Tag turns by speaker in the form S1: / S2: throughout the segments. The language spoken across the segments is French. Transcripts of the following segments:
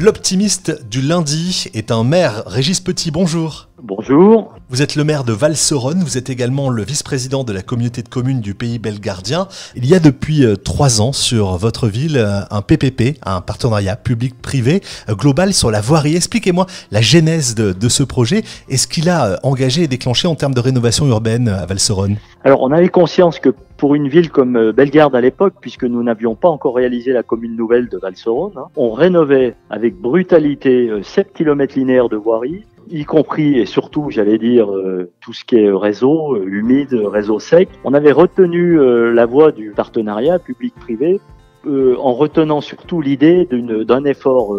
S1: L'optimiste du lundi est un maire, Régis Petit, bonjour.
S2: Bonjour.
S1: Vous êtes le maire de Val-Soronne, vous êtes également le vice-président de la communauté de communes du pays belgardien. Il y a depuis euh, trois ans sur votre ville euh, un PPP, un partenariat public-privé euh, global sur la voirie. Expliquez-moi la genèse de, ce projet et ce qu'il a engagé et déclenché en termes de rénovation urbaine à Val-Soronne.
S2: Alors on avait conscience que pour une ville comme Bellegarde à l'époque, puisque nous n'avions pas encore réalisé la commune nouvelle de Val-Soronne, hein, on rénovait avec brutalité 7 km linéaires de voirie y compris et surtout, j'allais dire, euh, tout ce qui est réseau euh, humide, réseau sec. On avait retenu euh, la voie du partenariat public-privé en retenant surtout l'idée d'un effort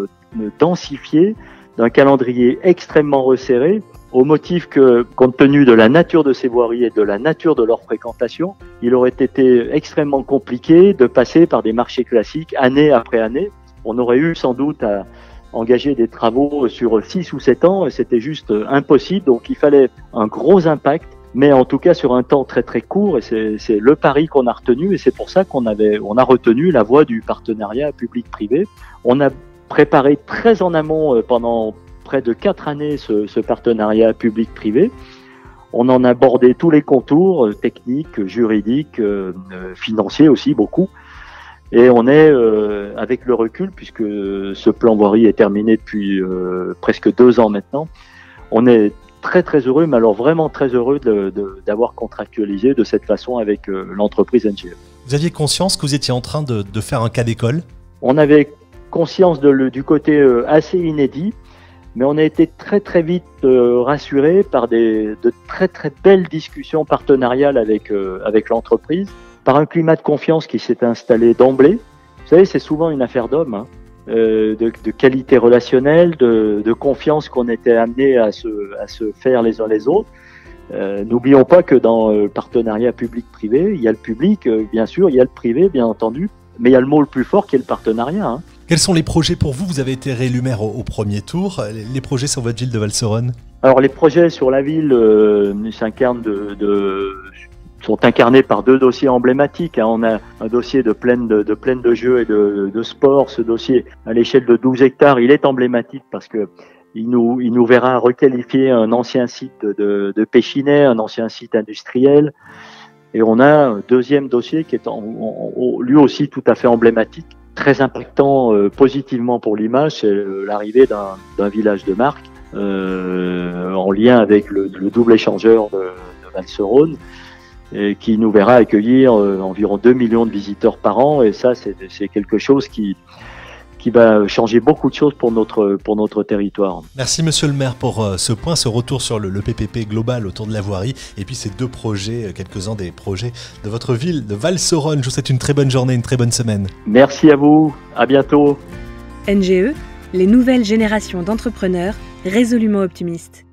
S2: densifié, d'un calendrier extrêmement resserré, au motif que, compte tenu de la nature de ces voiries et de la nature de leur fréquentation, il aurait été extrêmement compliqué de passer par des marchés classiques année après année. On aurait eu sans doute à, engager des travaux sur 6 ou 7 ans, c'était juste impossible. Donc il fallait un gros impact, mais en tout cas sur un temps très très court. Et c'est le pari qu'on a retenu, et c'est pour ça qu'on avait, on a retenu la voie du partenariat public-privé. On a préparé très en amont euh, pendant près de 4 années ce, ce partenariat public-privé. On en a abordé tous les contours euh, techniques, juridiques, euh, financiers aussi beaucoup. Et on est euh, avec le recul, puisque ce plan voirie est terminé depuis euh, presque deux ans maintenant, on est très très heureux, mais alors vraiment très heureux d'avoir contractualisé de cette façon avec euh, l'entreprise NGE.
S1: Vous aviez conscience que vous étiez en train de, de faire un cas d'école?
S2: On avait conscience de du côté assez inédit, mais on a été très très vite rassuré par des, de très très belles discussions partenariales avec, avec l'entreprise par un climat de confiance qui s'est installé d'emblée. Vous savez, c'est souvent une affaire d'homme, hein, euh, de, de, qualité relationnelle, de, de confiance qu'on était amené à se, à se faire les uns les autres. Euh, N'oublions pas que dans le partenariat public-privé, il y a le public, euh, bien sûr, il y a le privé, bien entendu, mais il y a le mot le plus fort qui est le partenariat. Hein.
S1: Quels sont les projets pour vous? Vous avez été réélu maire au, premier tour. Les projets sur votre ville de Valseronne?
S2: Alors les projets sur la ville euh, sont incarnés par deux dossiers emblématiques. Hein. On a un dossier de plaine de, de, plaine de jeux et de, de sport. Ce dossier, à l'échelle de 12 hectares, il est emblématique parce que il nous, il nous verra requalifier un ancien site de, de Péchinet, un ancien site industriel. Et on a un deuxième dossier qui est lui aussi tout à fait emblématique, très impactant euh, positivement pour l'image, c'est l'arrivée d'un village de marque euh, en lien avec le, le double échangeur de, de Valserone et qui nous verra accueillir euh, environ 2 millions de visiteurs par an. Et ça, c'est quelque chose qui, qui va changer beaucoup de choses pour notre, pour notre territoire.
S1: Merci Monsieur le maire pour euh, ce point, ce retour sur le, le, PPP global autour de la voirie et puis ces deux projets, euh, quelques-uns des projets de votre ville de Val-Soronne. Je vous souhaite une très bonne journée, une très bonne semaine.
S2: Merci à vous, à bientôt.
S3: NGE, les nouvelles générations d'entrepreneurs résolument optimistes.